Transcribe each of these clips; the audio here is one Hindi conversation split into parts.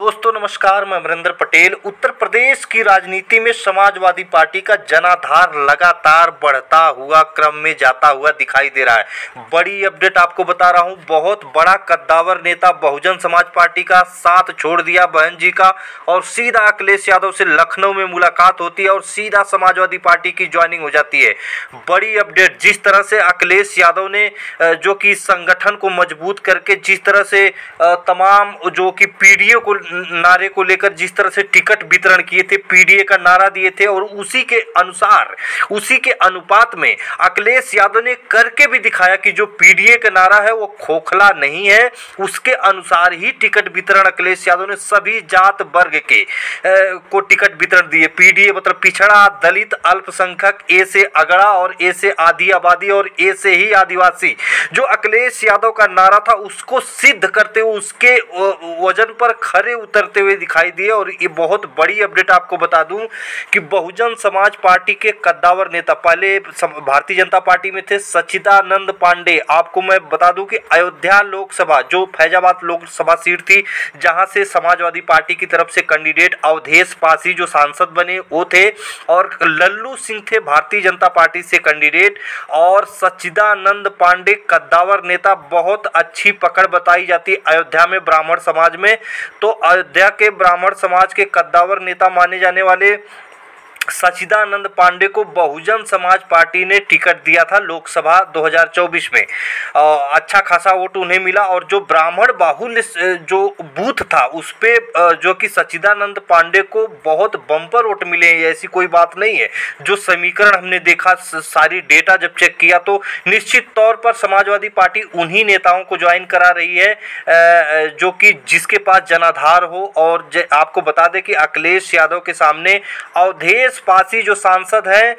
दोस्तों, नमस्कार, मैं अमरिंदर पटेल। उत्तर प्रदेश की राजनीति में समाजवादी पार्टी का जनाधार लगातार बढ़ता हुआ क्रम में जाता हुआ दिखाई दे रहा है। बड़ी अपडेट आपको बता रहा हूँ, बहुत बड़ा कद्दावर नेता बहुजन समाज पार्टी का साथ छोड़ दिया बहन जी का और सीधा अखिलेश यादव से लखनऊ में मुलाकात होती है और सीधा समाजवादी पार्टी की ज्वाइनिंग हो जाती है। बड़ी अपडेट, जिस तरह से अखिलेश यादव ने जो कि संगठन को मज़बूत करके जिस तरह से तमाम जो कि पीडीए को नारे को लेकर जिस तरह से टिकट वितरण किए थे पीडीए का नारा दिए थे और उसी के अनुसार उसी के अनुपात में अखिलेश यादव ने करके भी दिखाया कि जो पीडीए का नारा है वो खोखला नहीं है। उसके अनुसार ही टिकट वितरण अखिलेश यादव ने सभी जात वर्ग के ए, को टिकट वितरण दिए। पीडीए मतलब पिछड़ा दलित अल्पसंख्यक ए से अगड़ा और ए से आदि आबादी और ए से ही आदिवासी। जो अखिलेश यादव का नारा था उसको सिद्ध करते हुए उसके वज़न पर खरे उतरते हुए दिखाई दिए और ये बहुत बड़ी अपडेट आपको बता दूँ कि बहुजन समाज पार्टी के कद्दावर नेता, पहले भारतीय जनता पार्टी में थे सच्चिदानंद पांडे। आपको मैं बता दूँ कि अयोध्या लोकसभा, जो फैजाबाद लोकसभा सीट थी, जहाँ से समाजवादी पार्टी की तरफ़ से कैंडिडेट अवधेश पासी, जो सांसद बने, वो थे। और लल्लू सिंह थे, भारतीय जनता पार्टी से कैंडिडेट। और सच्चिदानंद पांडे कद्दावर नेता, बहुत अच्छी पकड़ बताई जाती अयोध्या में ब्राह्मण समाज में। तो अयोध्या के ब्राह्मण समाज के कद्दावर नेता माने जाने वाले सचिदानंद पांडे को बहुजन समाज पार्टी ने टिकट दिया था लोकसभा 2024 में। अच्छा खासा वोट उन्हें मिला और जो ब्राह्मण बाहुल्य जो बूथ था, उस पर जो कि सचिदानंद पांडे को बहुत बम्पर वोट मिले हैं, ऐसी कोई बात नहीं है। जो समीकरण हमने देखा सारी डेटा जब चेक किया तो निश्चित तौर पर समाजवादी पार्टी उन्हीं नेताओं को ज्वाइन करा रही है जो कि जिसके पास जनाधार हो और आपको बता दें कि अखिलेश यादव के सामने अवधेश अवधेश पासी जो सांसद हैं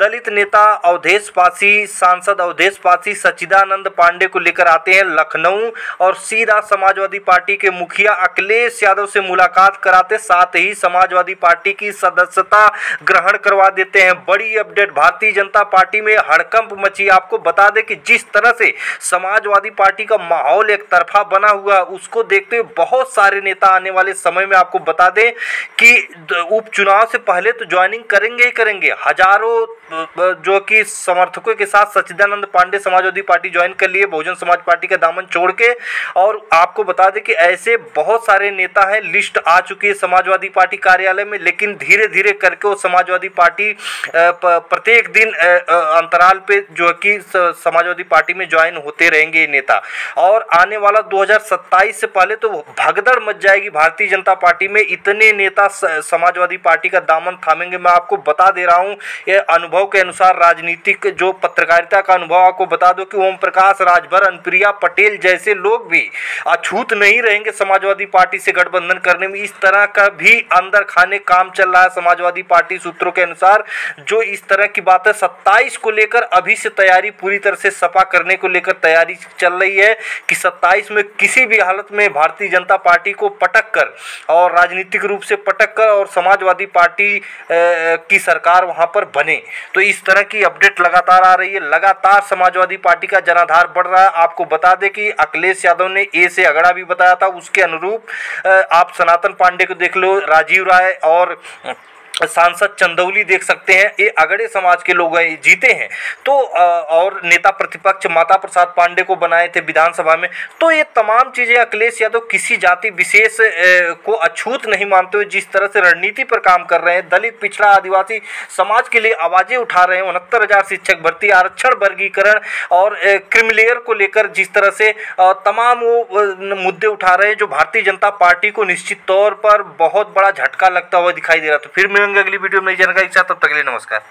दलित नेता अवधेश पासी सांसद अवधेश पासी सच्चिदानंद पांडे को लेकर आते हैं लखनऊ और सीधा समाजवादी पार्टी के मुखिया अखिलेश यादव से मुलाकात कराते, साथ ही समाजवादी पार्टी की सदस्यता ग्रहण करवा देते हैं। बड़ी अपडेट, भारतीय जनता पार्टी में हड़कंप मची। आपको बता दें कि जिस तरह से समाजवादी पार्टी का माहौल एक तरफा बना हुआ, उसको देखते हुए बहुत सारे नेता आने वाले समय में आपको बता दें कि उपचुनाव से पहले तो ज्वाइनिंग करेंगे ही करेंगे। हज़ारों जो कि समर्थकों के साथ सच्चिदानंद पांडे समाजवादी पार्टी ज्वाइन कर लिए, बहुजन समाज पार्टी का दामन छोड़ के। और आपको बता दें कि ऐसे बहुत सारे नेता हैं लिस्ट आ चुकी है समाजवादी पार्टी कार्यालय में, लेकिन धीरे धीरे करके वो समाजवादी पार्टी प्रत्येक दिन अंतराल पे जो कि समाजवादी पार्टी में ज्वाइन होते रहेंगे नेता। और आने वाला 2027 से पहले तो भगदड़ मच जाएगी। भारतीय जनता पार्टी में इतने नेता समाजवादी पार्टी का दामन थामे थामेंगे मैं आपको बता दे रहा हूँ, ये अनुभव के अनुसार राजनीतिक जो पत्रकारिता का अनुभव आपको बता दो कि ओम प्रकाश राजभर, अनुप्रिया पटेल जैसे लोग भी अछूत नहीं रहेंगे समाजवादी पार्टी से गठबंधन करने में। इस तरह का भी अंदर खाने काम चल रहा है समाजवादी पार्टी सूत्रों के अनुसार, जो इस तरह की बात है, सत्ताईस को लेकर अभी से तैयारी पूरी तरह से सपा करने को लेकर तैयारी चल रही है कि सत्ताईस में किसी भी हालत में भारतीय जनता पार्टी को पटक कर और राजनीतिक रूप से पटक कर और समाजवादी पार्टी की सरकार वहाँ पर बने। तो इस तरह की अपडेट लगातार आ रही है। लगातार समाजवादी पार्टी का जनाधार बढ़ रहा है। आपको बता दें कि अखिलेश यादव ने ए से अगड़ा भी बताया था। उसके अनुरूप आप सनातन पांडे को देख लो, राजीव राय और सांसद चंदौली देख सकते हैं, ये अगड़े समाज के लोग जीते हैं। तो और नेता प्रतिपक्ष माता प्रसाद पांडे को बनाए थे विधानसभा में। तो ये तमाम चीज़ें अखिलेश यादव किसी जाति विशेष को अछूत नहीं मानते हुए जिस तरह से रणनीति पर काम कर रहे हैं, दलित, पिछड़ा, आदिवासी समाज के लिए आवाज़ें उठा रहे हैं, उनहत्तर हज़ार शिक्षक भर्ती, आरक्षण वर्गीकरण और क्रिमिलेयर को लेकर जिस तरह से तमाम वो मुद्दे उठा रहे हैं, जो भारतीय जनता पार्टी को निश्चित तौर पर बहुत बड़ा झटका लगता हुआ दिखाई दे रहा था फिर मिलेंगे अगली वीडियो में नई जानकारी के साथ तब तक के लिए नमस्कार।